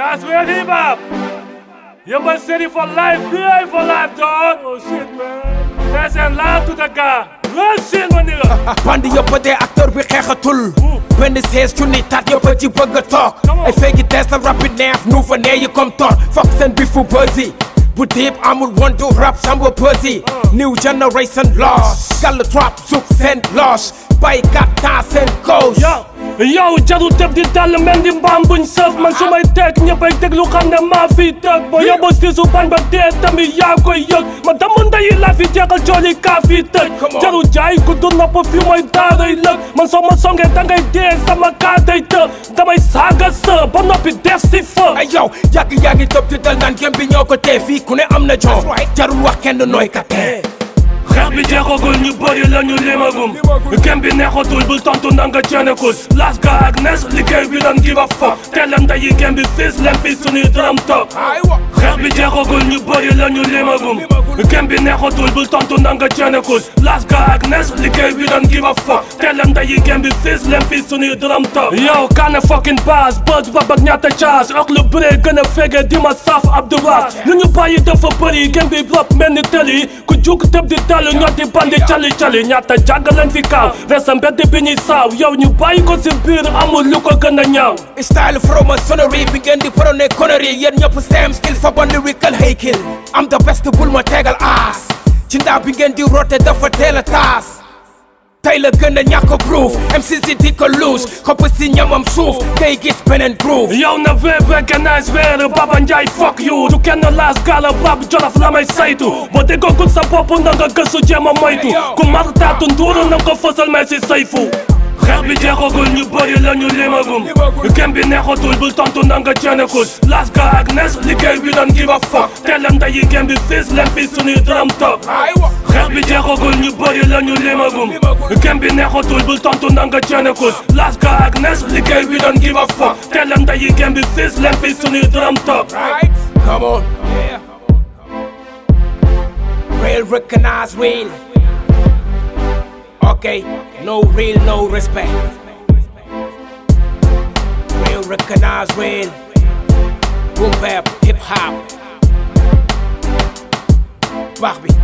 That's real hip hop. Yamba City for life, real for life, dog. Oh shit, man. That's in loud to the guy. Real shit, my nigga. bandi yëpp dee acteur bi xeexatul. Benn sees junni taat yëpp ci bëgg a toog ay feegi tees la rap bi neex nu fa nee yi comme tor. Foog seen bi fu bësi bu diib amul one to rap samba bësi uh. new generation lost. Gàll trap suk seen loss bay kat temps seen coach yow jarul tëb di dal mel ni mbaam buñ sëf. Man su may teg ñëppay déglu xam ne maa fi tëg boo yóbbu si su bañ ba dee tamit yaa koy yëg. Ma damu ndeyi laa fi jeexal cooli kaa fi on. jarul jaay ku du nopp fi mooy daaray lëg. Man soo ma songee dangay dee sama kaa day të. Damay saaga sa ba noppi def si fa ay yow yàgg yàgg tëb di dal naan gem bi ñoo ko tee. Fii ku ne am na jox jarul wax kenn nooy ka tee. Xeex bi jeexagul ñu bëri la ñu limagum gem bi neexatul bul tontu na nga ceenekul. Lasga ak nes liggéey doon give a fuck. Te leen ndeyi gem bi fiis leen fi suñuy dërëm toog xeex bi jeexagul ñu bëri la ñu limagum gem bi neexatul bul tontu na nga ceenekul. Lasga ak nes liggéey doon give a fuck. Te leen ndeyi gem bi fiis leen fi suñuy dërëm toog yow kaane fucking baas bës ba bak ñaata caas ak lu bëree gën a fege di ma saf abdouras lu ñu bàyyi dafa bëri gem bi rop mel ni tëli jug tëb di dalu ñoo di bandi cali cali ñaata jàgg leen fi kaaw resa bi ñuy saaw yow ñu bàyyi ko si amul lu ko gën a style from a sonnery bi ngeen di prôné connery yéen ñëpp same skill fa bon lyrical haykil am the best ma tegal aas. Ci ndaa bi ngeen di rote dafa teel a taas. La gën a ñàkk groove si di ko loose. Xopp si ñamam suuf ngay gis beneen groove. Yow na veve ganais weer Baba Njaay fuck you. Du kenn laas gaala rab jolof la may saytu boo déggagul sa bopp na nga gëstu jéem a moytu ku mar taatu nduuru na nga ko fësal may si sayfu xeex bi jeexagul ñu bëri la ñu limagum. Gem bi neexatul bul tontu na nga ceenekul Lasga ak nes liggéey bi doon give a fuck. Te leen ndeyi gem bi fiis leen fi suñuy dërëm toog xeex bi jeexagul ñu bëri la ñu limagum. Gem bi neexatul bul tontu na nga ceenekul Lasga ak nes liggéey bi doon give a fuck. Te leen ndeyi gem bi fiis leen fi suñuy dërëm toog come on. Real recognize real okay no real no respect. Real recognize real boom bap hip hop baax bi